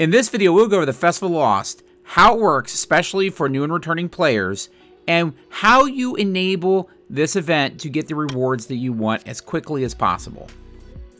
In this video, we'll go over the Festival Lost, how it works, especially for new and returning players, and how you enable this event to get the rewards that you want as quickly as possible.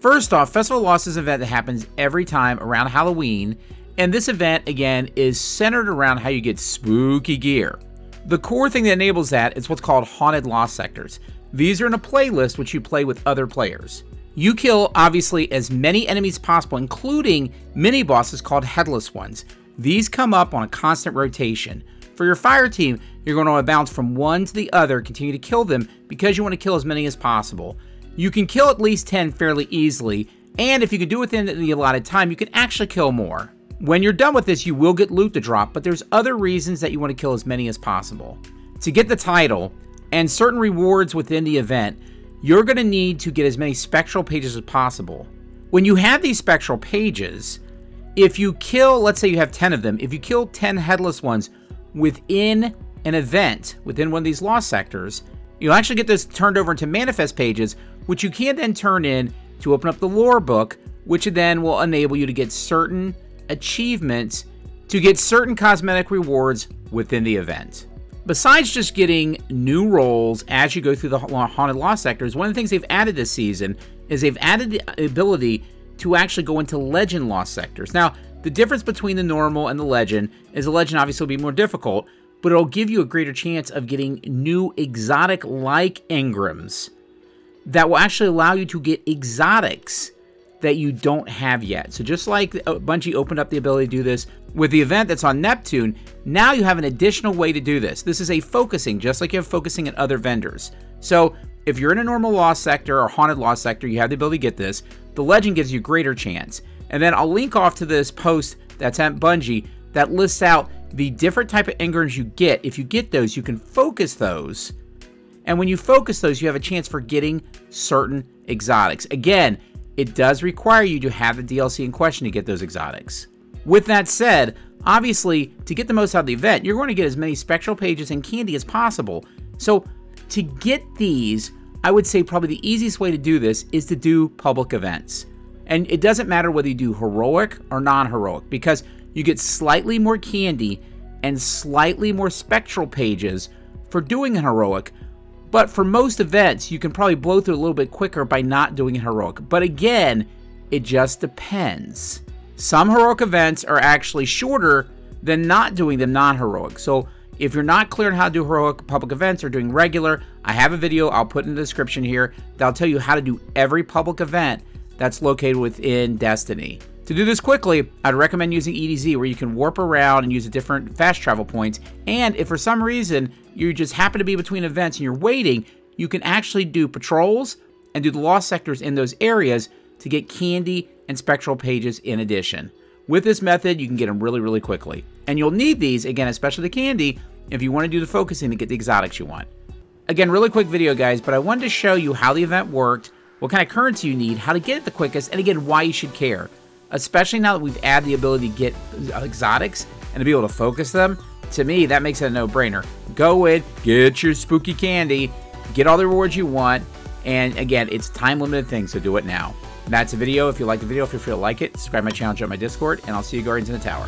First off, Festival Lost is an event that happens every time around Halloween, and this event, again, is centered around how you get spooky gear. The core thing that enables that is what's called Haunted Lost Sectors. These are in a playlist which you play with other players. You kill, obviously, as many enemies possible, including mini bosses called Headless ones. These come up on a constant rotation. For your fire team, you're going to bounce from one to the other, continue to kill them because you want to kill as many as possible. You can kill at least 10 fairly easily, and if you can do it within the allotted time, you can actually kill more. When you're done with this, you will get loot to drop, but there's other reasons that you want to kill as many as possible. To get the title and certain rewards within the event, you're going to need to get as many spectral pages as possible. When you have these spectral pages, if you kill, let's say you have 10 of them, if you kill 10 headless ones within an event, within one of these lost sectors, you'll actually get this turned over into manifest pages, which you can then turn in to open up the lore book, which then will enable you to get certain achievements to get certain cosmetic rewards within the event. Besides just getting new rolls as you go through the Haunted Lost sectors, one of the things they've added this season is they've added the uh, ability to actually go into Legend Lost sectors. Now, the difference between the normal and the Legend is the Legend obviously will be more difficult, but it'll give you a greater chance of getting new exotic-like engrams that will actually allow you to get exotics that you don't have yet. So just like uh, Bungie opened up the ability to do this with the event that's on Neptune, now you have an additional way to do this. This is a focusing, just like you have focusing at other vendors. So if you're in a normal lost sector or haunted lost sector, you have the ability to get this. The legend gives you greater chance. And then I'll link off to this post that's at Bungie that lists out the different type of engrams you get. If you get those, you can focus those. And when you focus those, you have a chance for getting certain exotics. Again, it does require you to have the DLC in question to get those exotics. With that said, obviously, to get the most out of the event, you're going to get as many spectral pages and candy as possible. So, to get these, I would say probably the easiest way to do this is to do public events. And it doesn't matter whether you do heroic or non heroic, because you get slightly more candy and slightly more spectral pages for doing a heroic, but for most events, you can probably blow through a little bit quicker by not doing heroic. But again, it just depends. Some heroic events are actually shorter than not doing them non-heroic. So if you're not clear on how to do heroic public events or doing regular, I have a video I'll put in the description here that'll tell you how to do every public event that's located within Destiny. To do this quickly, I'd recommend using EDZ where you can warp around and use a different fast travel points. And if for some reason you just happen to be between events and you're waiting, you can actually do patrols and do the lost sectors in those areas to get candy and spectral pages in addition. With this method, you can get them really, really quickly. And you'll need these, again, especially the candy, if you want to do the focusing to get the exotics you want. Again, really quick video, guys, but I wanted to show you how the event worked, what kind of currency you need, how to get it the quickest, and again, why you should care especially now that we've added the ability to get exotics and to be able to focus them, to me, that makes it a no-brainer. Go in, get your spooky candy, get all the rewards you want, and again, it's time-limited thing, so do it now. And that's the video. If you like the video, feel free to like it, subscribe my channel, join my Discord, and I'll see you Guardians in the Tower.